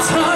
참